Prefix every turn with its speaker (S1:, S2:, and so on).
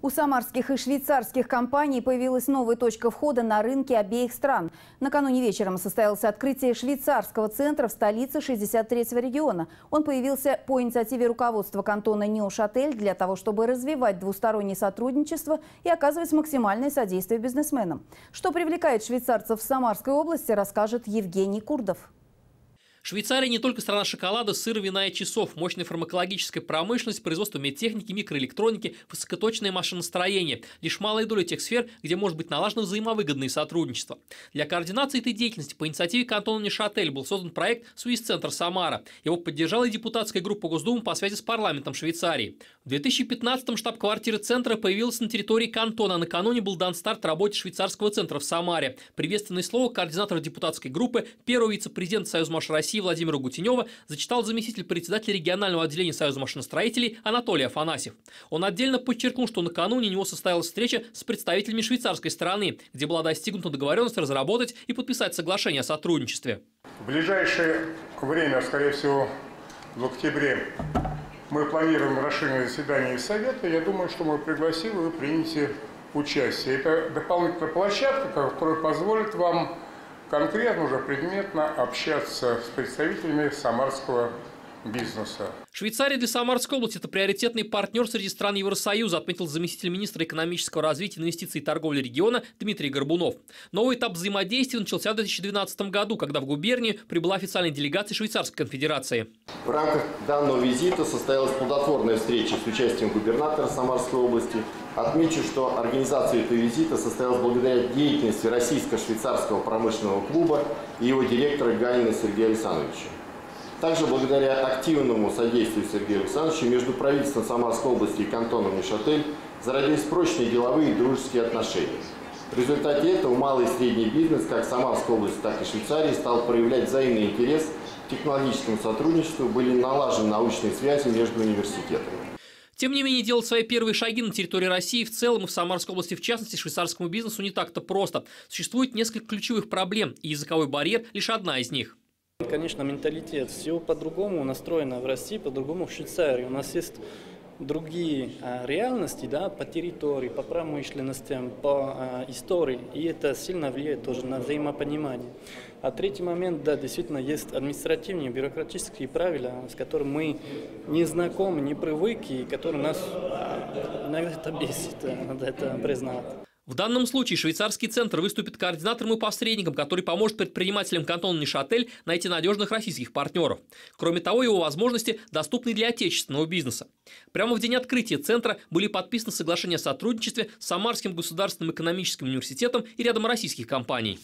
S1: У самарских и швейцарских компаний появилась новая точка входа на рынки обеих стран. Накануне вечером состоялось открытие швейцарского центра в столице 63-го региона. Он появился по инициативе руководства кантона Неушатель для того, чтобы развивать двустороннее сотрудничество и оказывать максимальное содействие бизнесменам. Что привлекает швейцарцев в Самарской области, расскажет Евгений Курдов.
S2: Швейцария не только страна шоколада, сыра, вина и часов, мощная фармакологическая промышленность, производство медтехники, микроэлектроники, высокоточное машиностроение. Лишь малая доля тех сфер, где может быть налажено взаимовыгодное сотрудничество. Для координации этой деятельности по инициативе кантона Нешатель был создан проект «Суиз-центр Самара». Его поддержала и депутатская группа Госдумы по связи с парламентом Швейцарии. В 2015-м штаб-квартира центра появилась на территории кантона. Накануне был дан старт работе швейцарского центра в Самаре. Приветственное слово координатора депутатской группы, первого вице-президента Союза Маш России России Владимира Гутенева зачитал заместитель председателя регионального отделения Союза машиностроителей Анатолий Афанасьев. Он отдельно подчеркнул, что накануне у него состоялась встреча с представителями швейцарской стороны, где была достигнута договоренность разработать и подписать соглашение о сотрудничестве.
S3: В ближайшее время, скорее всего, в октябре, мы планируем расширенное заседание Совета. Я думаю, что мы пригласим, и вы примете участие. Это дополнительная площадка, которая позволит вам конкретно уже предметно общаться с представителями самарского бизнеса.
S2: Швейцария для Самарской области – это приоритетный партнер среди стран Евросоюза, отметил заместитель министра экономического развития, инвестиций и торговли региона Дмитрий Горбунов. Новый этап взаимодействия начался в 2012 году, когда в губернию прибыла официальная делегация Швейцарской конфедерации.
S4: В рамках данного визита состоялась плодотворная встреча с участием губернатора Самарской области. Отмечу, что организация этого визита состоялась благодаря деятельности Российско-швейцарского промышленного клуба и его директора Ганина Сергея Александровича. Также благодаря активному содействию Сергея Александровича между правительством Самарской области и кантоном Нишатель зародились прочные деловые и дружеские отношения. В результате этого малый и средний бизнес как Самарской области, так и Швейцарии стал проявлять взаимный интерес технологическому сотрудничеству, были налажены научные связи между университетами.
S2: Тем не менее, делать свои первые шаги на территории России в целом и в Самарской области в частности швейцарскому бизнесу не так-то просто. Существует несколько ключевых проблем, и языковой барьер – лишь одна из них.
S5: Конечно, менталитет. Все по-другому настроено в России, по-другому в Швейцарии. У нас есть другие а, реальности да, по территории, по промышленностям, по а, истории. И это сильно влияет тоже на взаимопонимание. А третий момент, да, действительно, есть административные, бюрократические правила, с которыми мы не знакомы, не привыкли, и которые нас а, иногда это бесит, надо это признать.
S2: В данном случае швейцарский центр выступит координатором и посредником, который поможет предпринимателям кантона Нишатель найти надежных российских партнеров. Кроме того, его возможности доступны для отечественного бизнеса. Прямо в день открытия центра были подписаны соглашения о сотрудничестве с Самарским государственным экономическим университетом и рядом российских компаний.